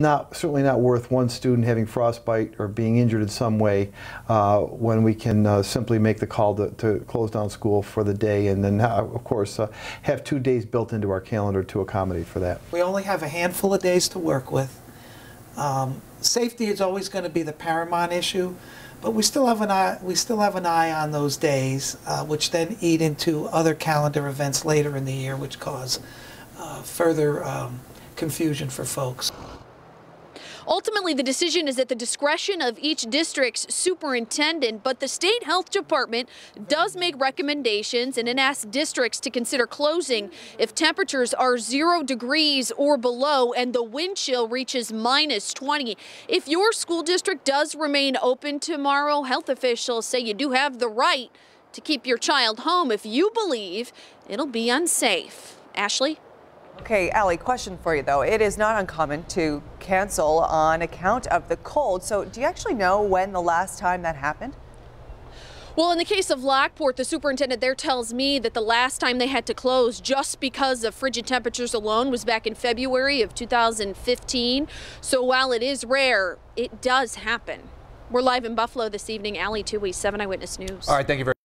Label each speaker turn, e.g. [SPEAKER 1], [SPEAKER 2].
[SPEAKER 1] not, certainly not worth one student having frostbite or being injured in some way uh, when we can uh, simply make the call to, to close down school for the day and then, uh, of course, uh, have two days built into our calendar to accommodate for that.
[SPEAKER 2] We only have a handful of days to work with. Um, safety is always going to be the paramount issue, but we still have an eye, we still have an eye on those days, uh, which then eat into other calendar events later in the year, which cause uh, further um, confusion for folks.
[SPEAKER 3] Ultimately, the decision is at the discretion of each district's superintendent, but the state health department does make recommendations and it asks districts to consider closing if temperatures are zero degrees or below and the wind chill reaches minus 20. If your school district does remain open tomorrow, health officials say you do have the right to keep your child home if you believe it'll be unsafe. Ashley?
[SPEAKER 4] Okay, Allie, question for you though. It is not uncommon to cancel on account of the cold. So do you actually know when the last time that happened?
[SPEAKER 3] Well, in the case of Lockport, the superintendent there tells me that the last time they had to close just because of frigid temperatures alone was back in February of 2015. So while it is rare, it does happen. We're live in Buffalo this evening. Allie Tui, 7 Eyewitness News.
[SPEAKER 5] All right, thank you very